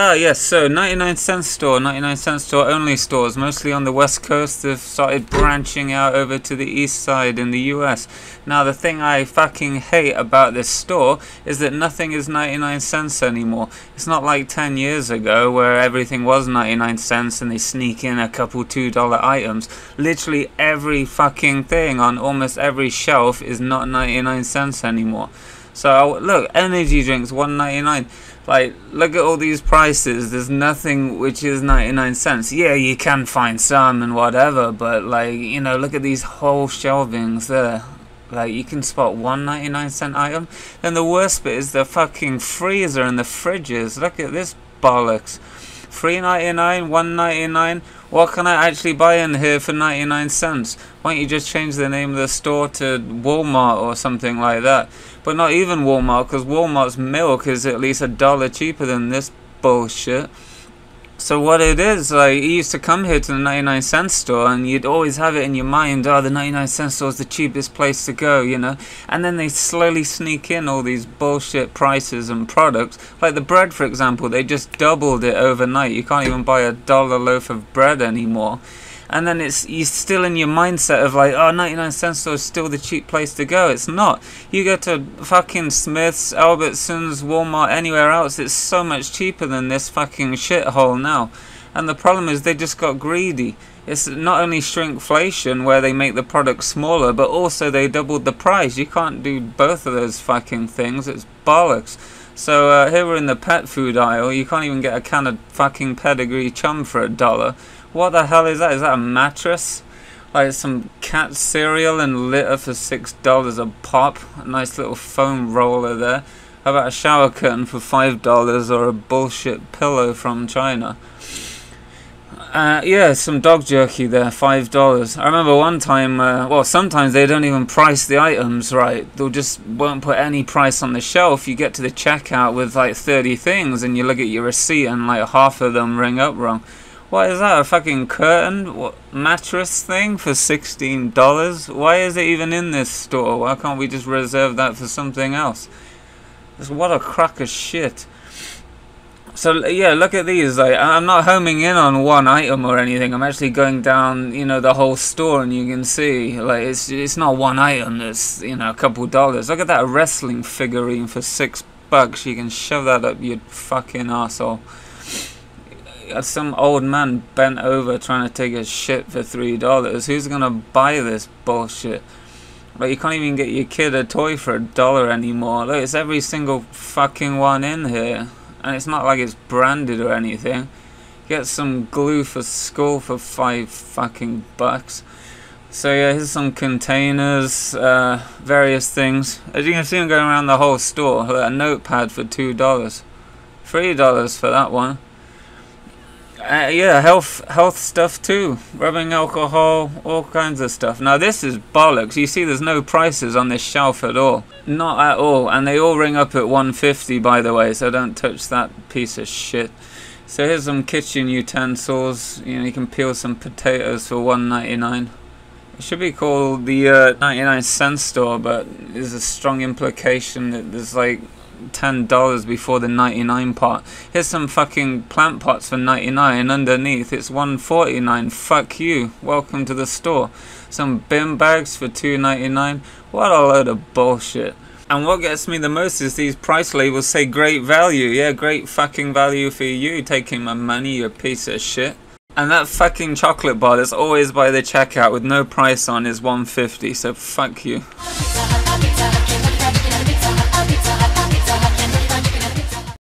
Ah, yes, so 99 cent store, 99 cent store only stores, mostly on the west coast, have started branching out over to the east side in the US. Now, the thing I fucking hate about this store is that nothing is 99 cents anymore. It's not like 10 years ago where everything was 99 cents and they sneak in a couple $2 items. Literally every fucking thing on almost every shelf is not 99 cents anymore. So, look, energy drinks, 1.99 like, look at all these prices. There's nothing which is 99 cents. Yeah, you can find some and whatever, but like, you know, look at these whole shelvings there. Like, you can spot one 99 cent item. Then the worst bit is the fucking freezer and the fridges. Look at this bollocks. 3.99, 1.99. What can I actually buy in here for 99 cents? Why don't you just change the name of the store to Walmart or something like that? But not even Walmart, because Walmart's milk is at least a dollar cheaper than this bullshit. So what it is, like, you used to come here to the 99 cent store and you'd always have it in your mind, oh, the 99 cent store is the cheapest place to go, you know? And then they slowly sneak in all these bullshit prices and products. Like the bread, for example, they just doubled it overnight. You can't even buy a dollar loaf of bread anymore and then it's you're still in your mindset of like, oh, 99 cent store is still the cheap place to go. It's not. You go to fucking Smith's, Albertsons, Walmart, anywhere else, it's so much cheaper than this fucking shithole now. And the problem is they just got greedy. It's not only shrinkflation where they make the product smaller, but also they doubled the price. You can't do both of those fucking things. It's bollocks. So uh, here we're in the pet food aisle. You can't even get a can of fucking pedigree chum for a dollar. What the hell is that? Is that a mattress? Like some cat cereal and litter for six dollars a pop. A nice little foam roller there. How about a shower curtain for five dollars or a bullshit pillow from China? Uh, yeah, some dog jerky there, five dollars. I remember one time. Uh, well, sometimes they don't even price the items right. They'll just won't put any price on the shelf. You get to the checkout with like thirty things, and you look at your receipt, and like half of them ring up wrong. What is that? A fucking curtain? What, mattress thing for sixteen dollars? Why is it even in this store? Why can't we just reserve that for something else? What a crock of shit. So yeah, look at these. Like, I'm not homing in on one item or anything. I'm actually going down, you know, the whole store, and you can see like it's it's not one item. It's you know a couple dollars. Look at that wrestling figurine for six bucks. You can shove that up your fucking asshole uh, some old man bent over trying to take a shit for three dollars. Who's gonna buy this bullshit? Like you can't even get your kid a toy for a dollar anymore. Look, it's every single fucking one in here, and it's not like it's branded or anything. Get some glue for school for five fucking bucks. So yeah, here's some containers, uh, various things. As you can see, I'm going around the whole store. A notepad for two dollars, three dollars for that one. Uh, yeah, health health stuff too. Rubbing alcohol, all kinds of stuff. Now this is bollocks. You see, there's no prices on this shelf at all. Not at all. And they all ring up at 150, by the way. So don't touch that piece of shit. So here's some kitchen utensils. You know, you can peel some potatoes for 1.99. It should be called the uh, 99 cent store, but there's a strong implication that there's like ten dollars before the ninety nine pot. Here's some fucking plant pots for ninety nine. Underneath it's one forty nine. Fuck you. Welcome to the store. Some bin bags for two ninety nine. What a load of bullshit. And what gets me the most is these price labels say great value. Yeah, great fucking value for you taking my money, you piece of shit. And that fucking chocolate bar that's always by the checkout with no price on is 150, so fuck you pizza, hata pizza, hata.